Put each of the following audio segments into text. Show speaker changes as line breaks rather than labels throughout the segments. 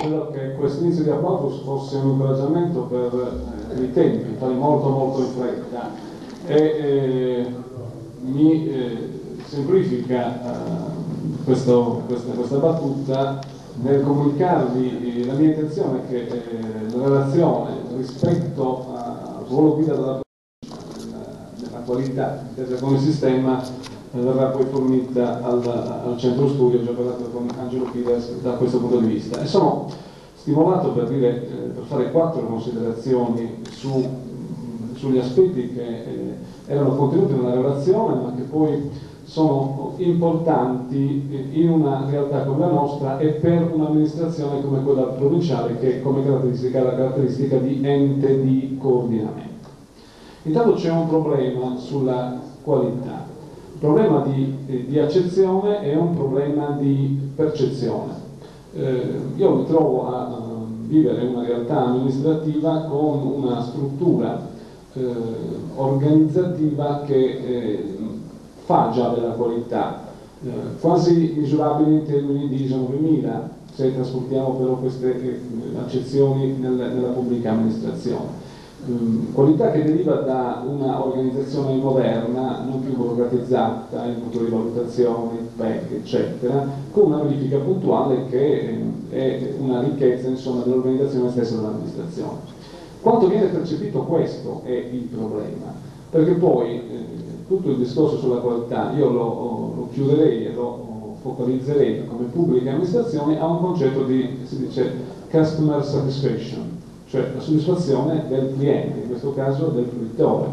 credo che questo inizio di applauso fosse un incoraggiamento per eh, i tempi, fare molto molto in fretta. E eh, mi eh, semplifica eh, questo, questa, questa, battuta nel comunicarvi la mia intenzione che eh, la relazione rispetto al ruolo guida della nella qualità intesa sistema verrà poi fornita al, al centro studio già parlato con Angelo Pidas da questo punto di vista. E sono stimolato per, dire, eh, per fare quattro considerazioni su, sugli aspetti che eh, erano contenuti nella relazione ma che poi sono importanti in una realtà come la nostra e per un'amministrazione come quella provinciale che come caratteristica ha la caratteristica di ente di coordinamento. Intanto c'è un problema sulla qualità. Problema di, di accezione è un problema di percezione. Eh, io mi trovo a, a vivere una realtà amministrativa con una struttura eh, organizzativa che eh, fa già della qualità, eh, quasi misurabile in termini di ISO 9000, se trasportiamo però queste eh, accezioni nel, nella pubblica amministrazione. Um, qualità che deriva da una organizzazione moderna, non più burocratizzata, il motori di valutazione, il PEC, eccetera, con una verifica puntuale che eh, è una ricchezza dell'organizzazione stessa dell'amministrazione. Quanto viene percepito questo è il problema, perché poi eh, tutto il discorso sulla qualità io lo, lo chiuderei e lo focalizzerei come pubblica amministrazione a un concetto di, si dice, customer satisfaction, cioè la soddisfazione del cliente, in questo caso del fruitore.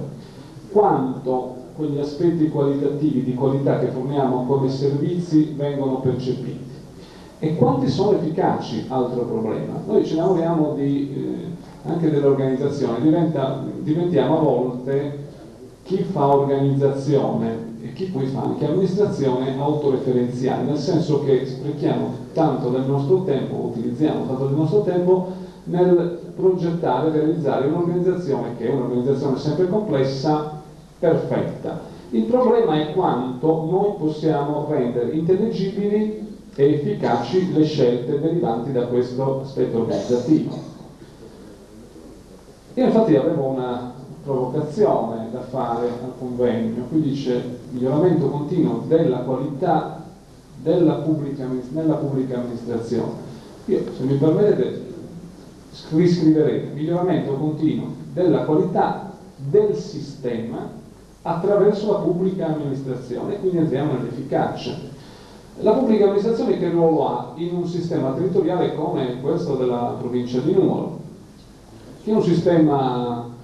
Quanto quegli aspetti qualitativi di qualità che forniamo come servizi vengono percepiti e quanti sono efficaci, altro problema. Noi ci lavoriamo di, eh, anche dell'organizzazione, diventiamo a volte chi fa organizzazione e chi poi fa anche amministrazione autoreferenziale, nel senso che sprechiamo tanto del nostro tempo, utilizziamo tanto del nostro tempo nel progettare e realizzare un'organizzazione che è un'organizzazione sempre complessa, perfetta. Il problema è quanto noi possiamo rendere intelligibili e efficaci le scelte derivanti da questo aspetto organizzativo. Io infatti avevo una provocazione da fare al convegno, qui dice miglioramento continuo della qualità della pubblica, nella pubblica amministrazione. Io, se mi permettete, riscriverete miglioramento continuo della qualità del sistema attraverso la pubblica amministrazione, quindi entriamo nell'efficacia. La pubblica amministrazione che ruolo ha in un sistema territoriale come questo della provincia di Nuoro, che è un sistema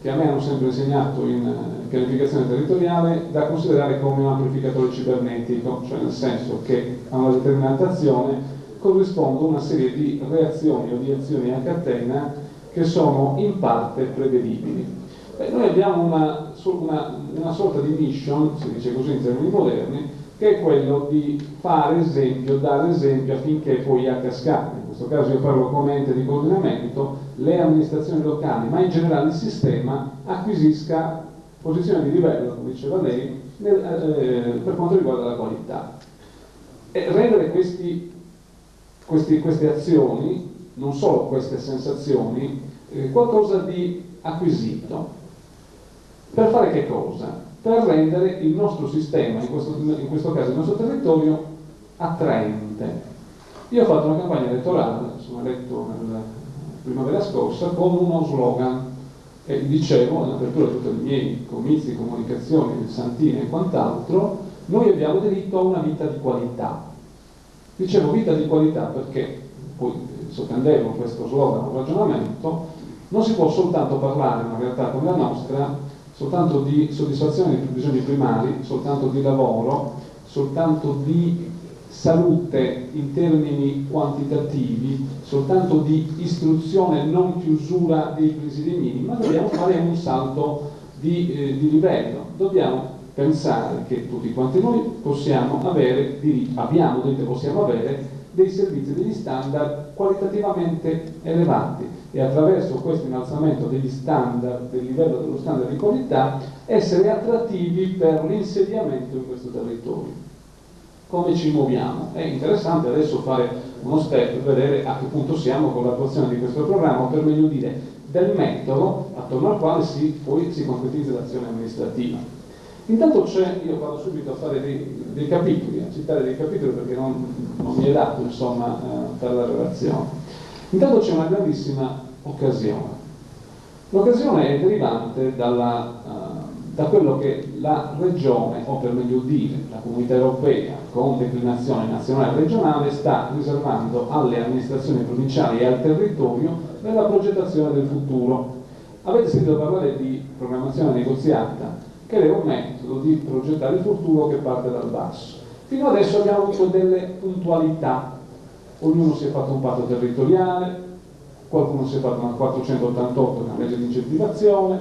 che a me hanno sempre insegnato in eh, pianificazione territoriale da considerare come un amplificatore cibernetico, cioè nel senso che a una determinata azione corrisponde una serie di reazioni o di azioni a catena che sono in parte prevedibili. Beh, noi abbiamo una, una, una, sorta di mission, si dice così in termini moderni, che è quello di fare esempio, dare esempio affinché poi a cascata, in questo caso io parlo come ente di coordinamento, le amministrazioni locali, ma in generale il sistema acquisisca posizioni di livello, come diceva lei, nel, eh, per quanto riguarda la qualità. E rendere questi questi, queste azioni, non solo queste sensazioni, eh, qualcosa di acquisito. Per fare che cosa? Per rendere il nostro sistema, in questo, in questo caso il nostro territorio, attraente. Io ho fatto una campagna elettorale, sono eletto nella primavera scorsa, con uno slogan e dicevo, in apertura di tutti i miei comizi, comunicazioni, santine e quant'altro, noi abbiamo diritto a una vita di qualità, Dicevo vita di qualità perché, poi sottendevo questo slogan, un ragionamento, non si può soltanto parlare in una realtà come la nostra soltanto di soddisfazione dei bisogni primari, soltanto di lavoro, soltanto di salute in termini quantitativi, soltanto di istruzione, non chiusura dei presidi minimi, ma dobbiamo fare un salto di, eh, di livello. Dobbiamo pensare che tutti quanti noi possiamo avere, abbiamo detto possiamo avere dei servizi, degli standard qualitativamente elevati e attraverso questo innalzamento degli standard, del livello dello standard di qualità, essere attrattivi per l'insediamento in questo territorio. Come ci muoviamo? È interessante adesso fare uno step per vedere a che punto siamo con l'attuazione di questo programma, per meglio dire del metodo attorno al quale si, poi si concretizza l'azione amministrativa. Intanto c'è, io vado subito a fare dei, dei, capitoli, a citare dei capitoli perché non, non mi è dato insomma, eh, per la relazione. Intanto c'è una grandissima occasione. L'occasione è derivante dalla, uh, da quello che la regione, o per meglio dire la comunità europea, con declinazione nazionale e regionale, sta riservando alle amministrazioni provinciali e al territorio nella progettazione del futuro. Avete sentito parlare di programmazione negoziata, che è un metodo di progettare il futuro che parte dal basso. Fino adesso abbiamo avuto delle puntualità, ognuno si è fatto un patto territoriale, qualcuno si è fatto una 488 una legge di incentivazione,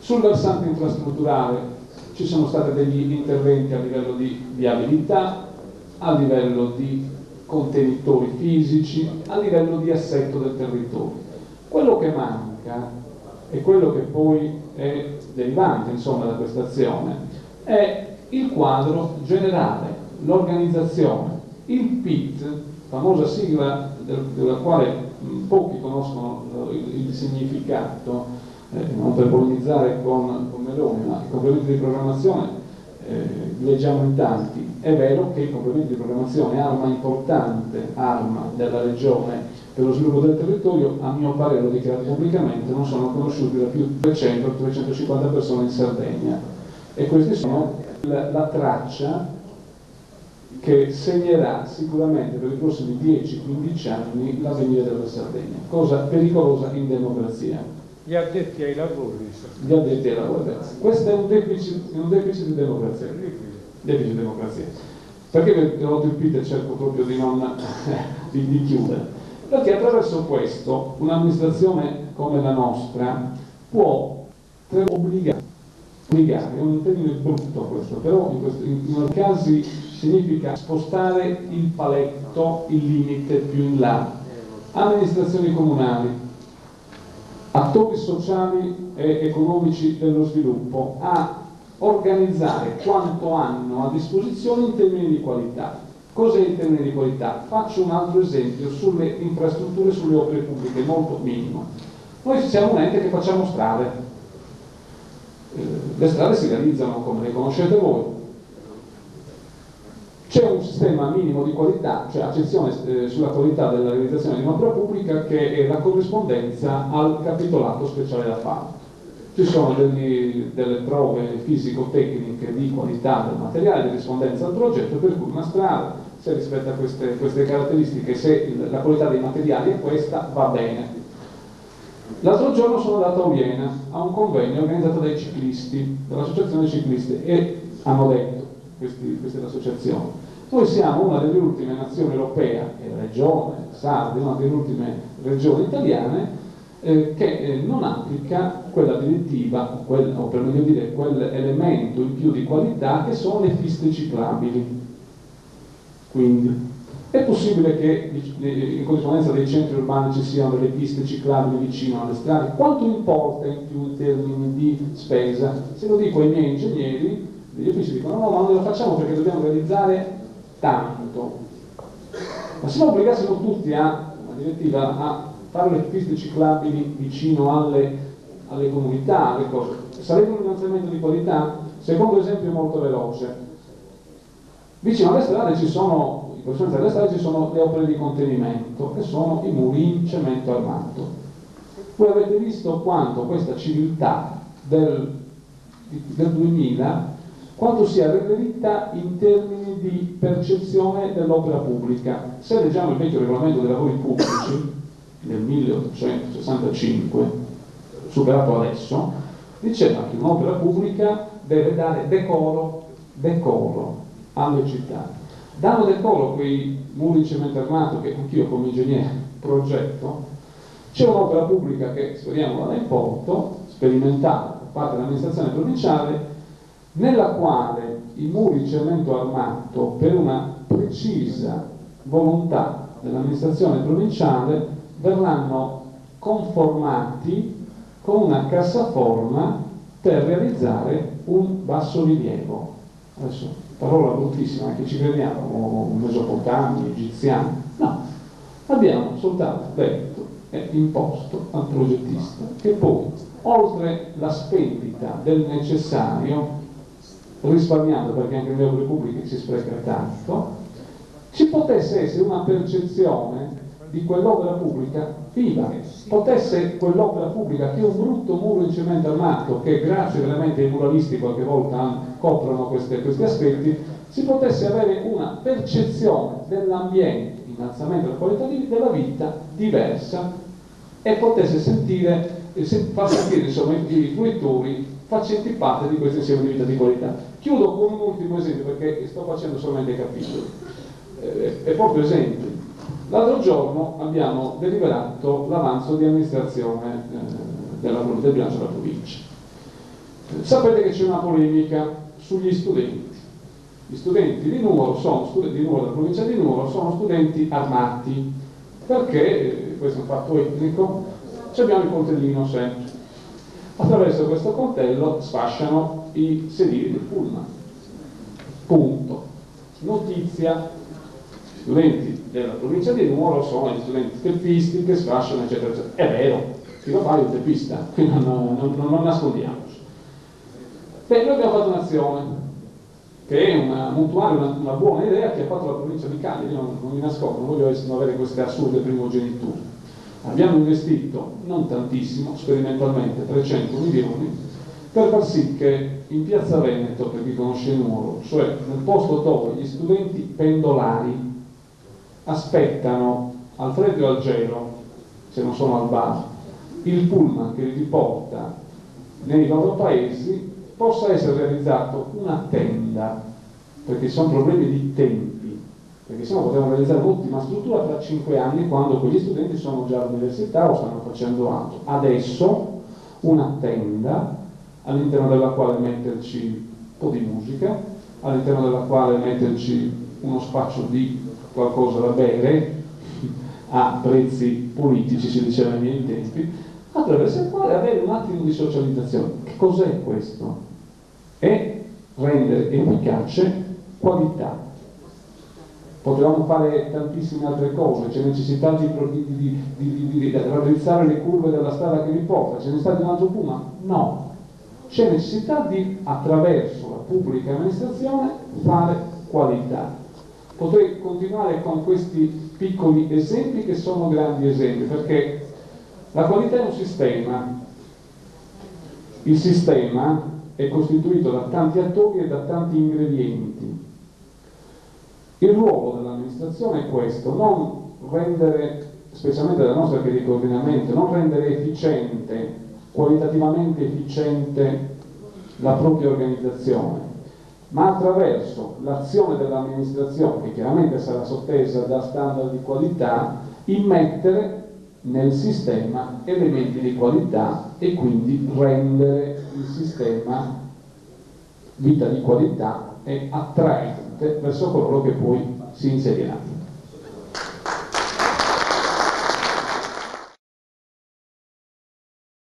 sul versante infrastrutturale ci sono stati degli interventi a livello di viabilità, a livello di contenitori fisici, a livello di assetto del territorio. Quello che manca e quello che poi è derivante insomma, da questa azione è il quadro generale, l'organizzazione, il PIT, famosa sigla della quale pochi conoscono il, il significato, eh, non per polemizzare con, con Meloni, ma i complementi di programmazione eh, leggiamo in tanti. È vero che i complementi di programmazione, arma importante, arma della regione per lo sviluppo del territorio, a mio parere, lo dichiaro pubblicamente, non sono conosciuti da più di 300-350 persone in Sardegna. E questi sono la, la traccia che segnerà sicuramente per i prossimi 10-15 anni l'avvenire della Sardegna, cosa pericolosa in democrazia.
Gli addetti ai lavori.
Gli addetti ai lavori. Questo è un deficit, un deficit di democrazia. Deficit di democrazia. Perché colpito e cerco proprio di non di, di chiudere? Perché attraverso questo un'amministrazione come la nostra può obbligare, obbligare, è un termine brutto questo, però in, questo, in, in casi significa spostare il paletto, il limite più in là. Amministrazioni comunali, attori sociali e economici dello sviluppo a organizzare quanto hanno a disposizione in termini di qualità. Cos'è in termini di qualità? Faccio un altro esempio sulle infrastrutture, sulle opere pubbliche, molto minimo. Noi siamo un ente che facciamo strade. Eh, le strade si realizzano come le conoscete voi, c'è un sistema minimo di qualità, cioè accezione eh, sulla qualità della realizzazione di un'opera pubblica che è la corrispondenza al capitolato speciale d'appalto. Ci sono degli, delle prove fisico-tecniche di qualità del materiale, di rispondenza al progetto, per cui una strada, se rispetta queste, queste caratteristiche, se la qualità dei materiali è questa, va bene. L'altro giorno sono andato a Uiena a un convegno organizzato dai ciclisti, dall'associazione ciclisti, e hanno detto questi, queste associazioni. Noi siamo una delle ultime nazioni europee, e regione, Sardi, una delle ultime regioni italiane, eh, che eh, non applica quella direttiva, quel, o per meglio dire quell'elemento in più di qualità che sono le piste ciclabili. Quindi è possibile che in corrispondenza dei centri urbani ci siano delle piste ciclabili vicino alle strade? Quanto importa in più in termini di spesa? Se lo dico ai miei ingegneri, gli uffici dicono no, ma non lo facciamo perché dobbiamo realizzare tanto. Ma se no obbligassimo tutti a, la direttiva, a fare le piste ciclabili vicino alle, alle comunità, alle cose, sarebbe un finanziamento di qualità? Secondo esempio molto veloce. Vicino alle strade ci sono, corrispondenza delle strade ci sono le opere di contenimento, che sono i muri in cemento armato. Voi avete visto quanto questa civiltà del, del 2000 quanto sia reperita in termini di percezione dell'opera pubblica. Se leggiamo il vecchio regolamento dei lavori pubblici del 1865, superato adesso, diceva che un'opera pubblica deve dare decoro, decoro alle città. Danno decoro quei muri armato che anch'io come ingegnere progetto, c'è un'opera pubblica che speriamo vada in porto, sperimentata da parte dell'amministrazione provinciale, nella quale i muri cemento armato, per una precisa volontà dell'amministrazione provinciale, verranno conformati con una cassaforma per realizzare un bassorilievo. Adesso, parola bruttissima, che ci crediamo, mesopotami, egiziani. No, Abbiamo soltanto detto e imposto al progettista che poi, oltre la spendita del necessario, risparmiando perché anche nelle opere pubbliche si spreca tanto, ci potesse essere una percezione di quell'opera pubblica viva, potesse quell'opera pubblica che è un brutto muro in cemento armato, che grazie veramente ai muralisti qualche volta coprono queste, questi aspetti, si potesse avere una percezione dell'ambiente, innalzamento della qualità della vita diversa e potesse sentire, far sentire insomma, i fruitori facenti parte di questo insieme di vita di qualità. Chiudo con un ultimo esempio perché sto facendo solamente capitoli. Eh, è proprio esempio. L'altro giorno abbiamo deliberato l'avanzo di amministrazione eh, della, del bilancio della provincia. Eh, sapete che c'è una polemica sugli studenti. Gli studenti di Nuoro, sono, di Nuoro della provincia di Nuoro sono studenti armati perché, eh, questo è un fatto etnico, abbiamo il coltellino sempre. Attraverso questo coltello sfasciano i sedili del pullman. Punto. Notizia studenti della provincia di Nuoro sono gli studenti teppisti che sfasciano, eccetera, eccetera. È vero, chi lo fa è un teppista, quindi non, non, non, non nascondiamoci. Beh, noi abbiamo fatto un'azione, che è una mutuale, una, una, buona idea che ha fatto la provincia di Cagliari, non, non mi nascondo, non voglio avere queste assurde primogeniture. Abbiamo investito, non tantissimo, sperimentalmente, 300 milioni, per far sì che in piazza Veneto, per chi conosce Nuoro, cioè nel posto dove gli studenti pendolari aspettano al freddo e al gelo, se non sono al bar, il pullman che li riporta nei loro paesi, possa essere realizzato una tenda, perché sono problemi di tempi, perché se no potremmo realizzare un'ottima struttura tra cinque anni quando quegli studenti sono già all'università o stanno facendo altro. Adesso una tenda all'interno della quale metterci un po' di musica, all'interno della quale metterci uno spazio di qualcosa da bere a prezzi politici, si diceva nei miei tempi, attraverso il quale avere un attimo di socializzazione. Che cos'è questo? È rendere efficace qualità. Potevamo fare tantissime altre cose, c'è necessità di, di, di, di, raddrizzare le curve della strada che vi porta, c'è necessità di un altro puma? No, c'è necessità di, attraverso la pubblica amministrazione, fare qualità. Potrei continuare con questi piccoli esempi che sono grandi esempi, perché la qualità è un sistema. Il sistema è costituito da tanti attori e da tanti ingredienti. Il ruolo dell'amministrazione è questo, non rendere, specialmente della nostra che di coordinamento, non rendere efficiente, qualitativamente efficiente la propria organizzazione, ma attraverso l'azione dell'amministrazione, che chiaramente sarà sottesa da standard di qualità, immettere nel sistema elementi di qualità e quindi rendere il sistema vita di qualità e attraente verso coloro che poi si inseriranno.